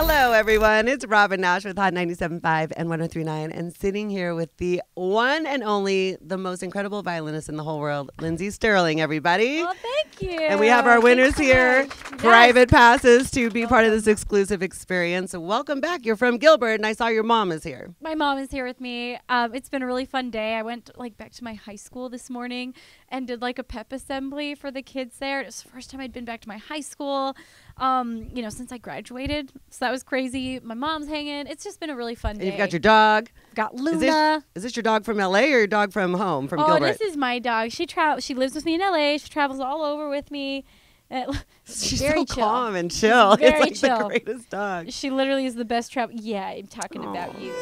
Hello, everyone. It's Robin Nash with Hot 97.5 and 103.9, and sitting here with the one and only, the most incredible violinist in the whole world, Lindsey Stirling, everybody. Well, thank you. And we have our winners Thanks so here. Yes. private passes to be part of this exclusive experience. So, welcome back. You're from Gilbert, and I saw your mom is here. My mom is here with me. Um, it's been a really fun day. I went like back to my high school this morning and did like a pep assembly for the kids there. It was the first time I'd been back to my high school, um, you know, since I graduated. So that was crazy. My mom's hanging. It's just been a really fun And day. you've got your dog. got Is Luna. this, is this your dog from LA or your dog from home, from oh, Gilbert? this is my dog. She travels. She lives with me in LA. She travels all over with me. Uh, She's very so chill. calm and chill. very it's like chill. the greatest dog. She literally is the best travel. Yeah, I'm talking about you.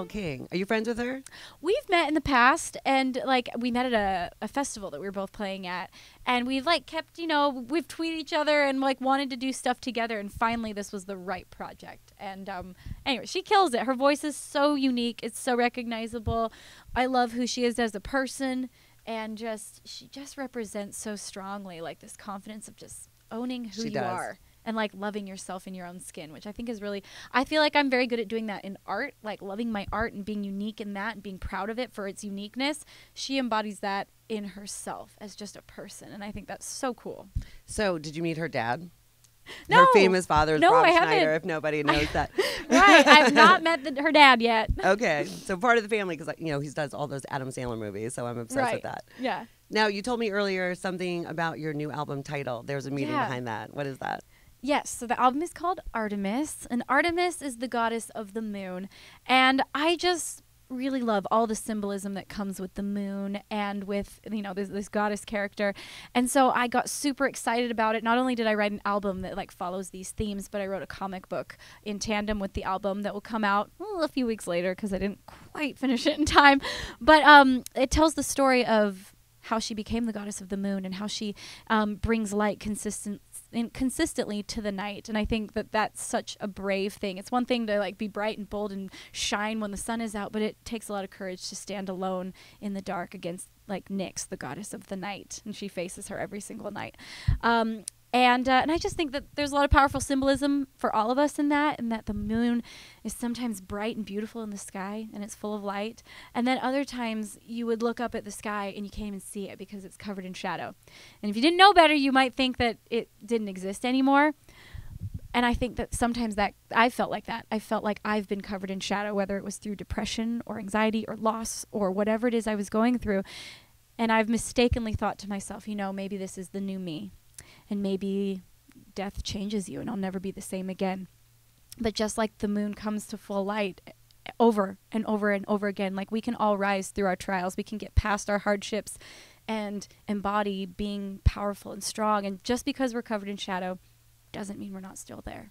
How did you get Elle King? Are you friends with her? We've met in the past, and like we met at a, a festival that we were both playing at, and we've like kept, you know, we've tweeted each other and like wanted to do stuff together, and finally this was the right project. And um, anyway, she kills it. Her voice is so unique. It's so recognizable. I love who she is as a person, and just she just represents so strongly like this confidence of just owning who She you does. are and like loving yourself in your own skin, which I think is really I feel like I'm very good at doing that in art, like loving my art and being unique in that and being proud of it for its uniqueness. She embodies that in herself as just a person, and I think that's so cool. So, did you meet her dad? No. Her famous father is No, Rob I Schneider, haven't. if nobody knows that. right, I've not met the, her dad yet. Okay, so part of the family because you know he does all those Adam Sandler movies, so I'm obsessed right. with that. Yeah. Now you told me earlier something about your new album title. There's a meaning Yeah. behind that. What is that? Yes, so the album is called Artemis, and Artemis is the goddess of the moon. And I just really love all the symbolism that comes with the moon and with you know this, this goddess character. And so i got super excited about it. Not only did i write an album that like follows these themes but i wrote a comic book in tandem with the album that will come out well, a few weeks later because i didn't quite finish it in time. But um, it tells the story of how she became the goddess of the moon and how she um, brings light consistent in, consistently to the night and i think that that's such a brave thing. It's one thing to like be bright and bold and shine when the sun is out but it takes a lot of courage to stand alone in the dark against like nyx the goddess of the night and she faces her every single night. Um, and uh, and I just think that there's a lot of powerful symbolism for all of us in that, and that the moon is sometimes bright and beautiful in the sky, and it's full of light, and then other times you would look up at the sky and you can't even see it because it's covered in shadow. And if you didn't know better, you might think that it didn't exist anymore. And I think that sometimes that I felt like that. I felt like I've been covered in shadow, whether it was through depression or anxiety or loss or whatever it is I was going through. And I've mistakenly thought to myself, you know, maybe this is the new me. And maybe death changes you and I'll never be the same again. But just like the moon comes to full light eh, over and over and over again, like we can all rise through our trials, we can get past our hardships and embody being powerful and strong. And just because we're covered in shadow doesn't mean we're not still there.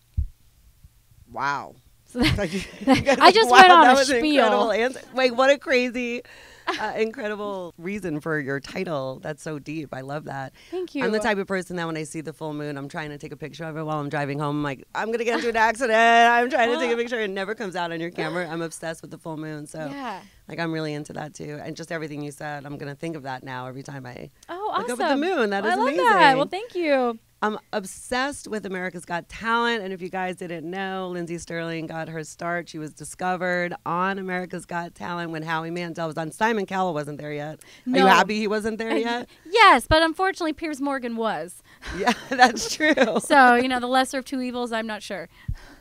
Wow. So that, I just went on that a was an spiel. incredible answer. Wait, what a crazy, uh, incredible reason for your title. That's so deep. I love that. Thank you. I'm the type of person that when I see the full moon, I'm trying to take a picture of it while I'm driving home. I'm like, I'm gonna get into an accident. I'm trying to take a picture. It never comes out on your camera. I'm obsessed with the full moon. So, yeah. like, I'm really into that too. And just everything you said, I'm gonna think of that now every time I Oh, look awesome. up at the moon. That Well, is I love amazing. that. Well, thank you. I'm obsessed with America's Got Talent. And if you guys didn't know, Lindsey Stirling got her start. She was discovered on America's Got Talent when Howie Mandel was on. Simon Cowell wasn't there yet. Are you happy he wasn't there yet? Yes, but unfortunately, Piers Morgan was. yeah, that's true. So you know, the lesser of two evils. I'm not sure.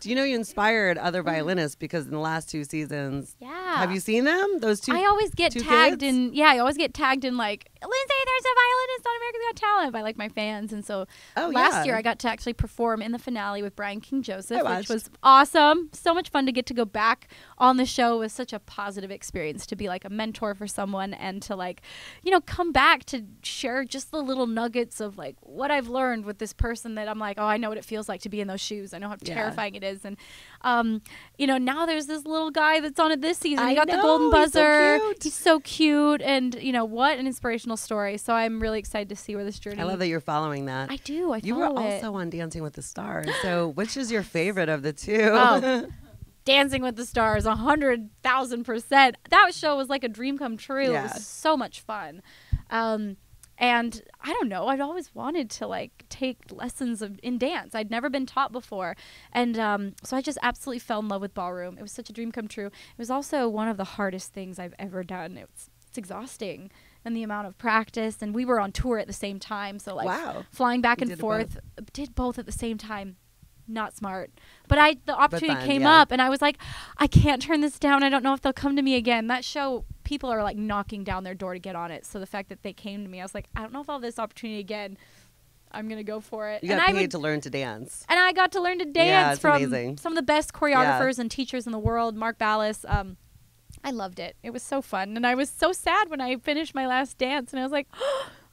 Do you know you inspired other violinists because in the last two seasons, Yeah. have you seen them? Those two. I always get tagged kids? in. Yeah, I always get tagged in like Lindsey. There's a violinist on America's Got Talent by like my fans, and so Oh, last yeah. year I got to actually perform in the finale with Brian King Joseph, which was awesome. So much fun to get to go back on the show. It was such a positive experience to be like a mentor for someone and to like, you know, come back to share just the little nuggets of like what I've learned with this person that I'm like, oh, I know what it feels like to be in those shoes. I know how Yeah. terrifying it is, and um, you know, now there's this little guy that's on it this season. I he got the know, golden he's so buzzer. cute. He's so cute, and you know what, an inspirational story. So I'm really excited to see where this journey. I love that you're following that. I do. I you were follow it. also on Dancing with the Stars. So, which is your favorite of the two? Oh. Dancing with the Stars, a hundred thousand percent. That show was like a dream come true. It was so much fun. Um, and I don't know. I'd always wanted to like take lessons of in dance. I'd never been taught before, and um, so I just absolutely fell in love with ballroom. It was such a dream come true. It was also one of the hardest things I've ever done. It's it's exhausting, and the amount of practice. And we were on tour at the same time, so like Wow. flying back You and did both. forth. Did both at the same time. Not smart. But I the opportunity came yeah. up and I was like, I can't turn this down. I don't know if they'll come to me again. That show people are like knocking down their door to get on it. So the fact that they came to me, I was like, I don't know if I'll have this opportunity again. I'm gonna go for it. You and got I paid would- to learn to dance. and I got to learn to dance Yeah, from amazing. some of the best choreographers and teachers in the world. Mark Ballas. Um, I loved it. It was so fun, and I was so sad when I finished my last dance, and I was like,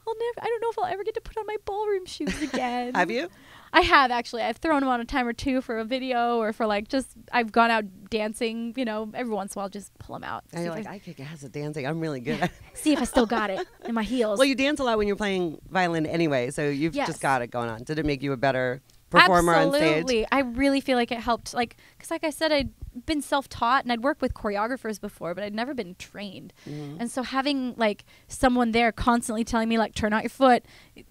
I'll never. I don't know if I'll ever get to put on my ballroom shoes again. Have you? I have actually. I've thrown them on a time or two for a video or for like just I've gone out dancing. You know, every once in a while, just pull them out. And you're like, I, I kick ass at dancing. I'm really good. at see if I still got it in my heels. Well, you dance a lot when you're playing violin anyway, so you've Yes. just got it going on. Did it make you a better performer Absolutely. on stage? I really feel like it helped. Like, because like I said, I'd been self-taught and I'd worked with choreographers before, but I'd never been trained. Mm-hmm. And so having like someone there constantly telling me like, turn out your foot,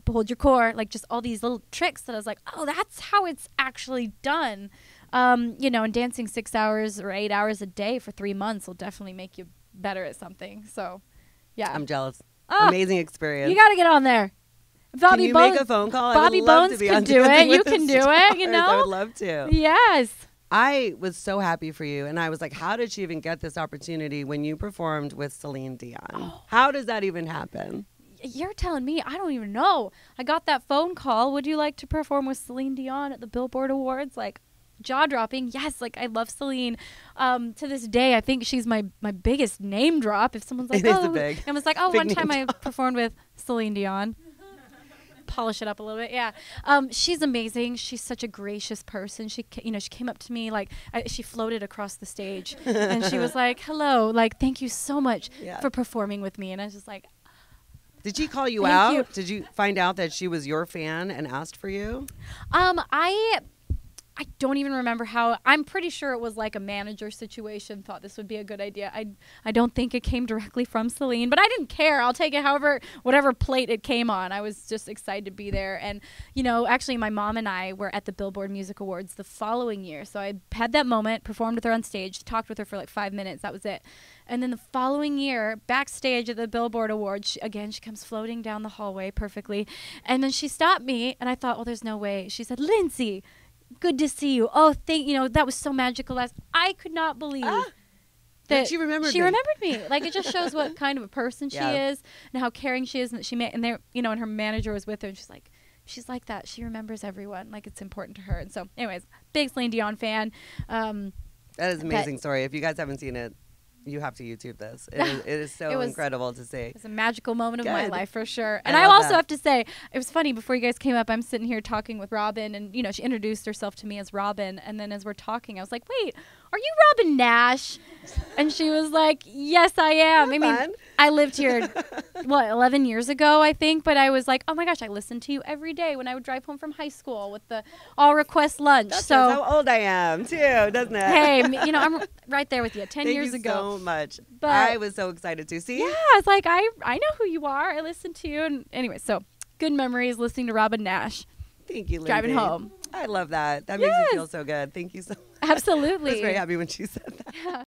hold your core, like just all these little tricks that I was like, oh, that's how it's actually done. Um, you know, and dancing six hours or eight hours a day for three months will definitely make you better at something. So, yeah, I'm jealous. Oh, Amazing experience. you got to get on there. Bobby can you Bones, make a phone call? Bobby I Bones could do it. You can do it, you know, I would love to. Yes. I was so happy for you, and I was like, "How did she even get this opportunity when you performed with Celine Dion? Oh. How does that even happen?" You're telling me I don't even know. I got that phone call. Would you like to perform with Celine Dion at the Billboard Awards? Like jaw dropping. Yes, like I love Celine. Um, to this day, I think she's my my biggest name drop. If someone's like, It is oh, big- and was like, oh, big one time name I performed with Celine Dion. Polish it up a little bit, yeah. Um, she's amazing. She's such a gracious person. She, ca- you know, she came up to me like I, she floated across the stage, and she was like, "Hello, like thank you so much Yeah. for performing with me." And I was just like, Did she call you Thank out? you. Did you find out that she was your fan and asked for you? Um, I I don't even remember how. I'm pretty sure it was like a manager situation. Thought this would be a good idea. I I don't think it came directly from Celine, but I didn't care. I'll take it however whatever plate it came on. I was just excited to be there. And you know, actually, my mom and I were at the Billboard Music Awards the following year. So I had that moment, performed with her on stage, talked with her for like five minutes. That was it. And then the following year, backstage at the Billboard Awards, she, again, she comes floating down the hallway perfectly. And then she stopped me, and I thought, well, there's no way. She said, Lindsey, good to see you. Oh, thank you know, that was so magical. Last I could not believe Ah, that she remembered She me. remembered me. Like it just shows what kind of a person she Yeah. is and how caring she is, and that she made. And there, you know, and her manager was with her, and she's like. She's like that. She remembers everyone. Like it's important to her. And so, anyways, big Celine Dion fan. Um, That is amazing story. If you guys haven't seen it, you have to YouTube this. It is, it is so It was- incredible to see. It was a magical moment of my life for sure. And I, love also that. have to say, it was funny before you guys came up. I'm sitting here talking with Robin, and you know, she introduced herself to me as Robin. And then as we're talking, I was like, "Wait, are you Robin Nash?" And she was like, "Yes, I am." I mean, Fun. I lived here, what, 11 years ago, I think. But I was like, "Oh my gosh, I listened to you every day when I would drive home from high school with the all request lunch." That so. how old I am too, doesn't it? Hey, you know, I'm right there with you. Ten Thank years you ago, so much. But- I was so excited to see. Yeah, it's like I I know who you are. I listened to you, and anyway, so good memories listening to Robin Nash. Thank you, Lindsey. driving home. I love that. That makes me feel so good. Thank you so much. I Absolutely. was very happy when she said that. Yeah.